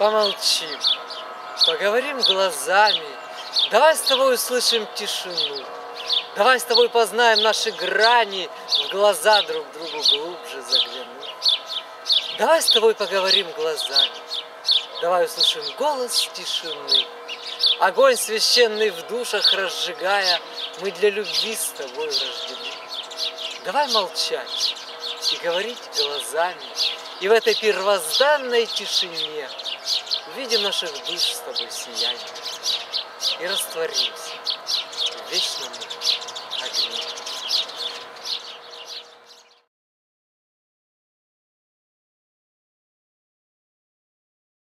помолчим, поговорим глазами, Давай с тобой услышим тишину, Давай с тобой познаем наши грани, В глаза друг другу глубже заглянуть. Давай с тобой поговорим глазами, Давай услышим голос тишины, Огонь священный в душах разжигая, Мы для любви с тобой рождены. Давай молчать и говорить глазами, И в этой первозданной тишине Увидим наших душ с тобой сияние И растворимся в вечном огне.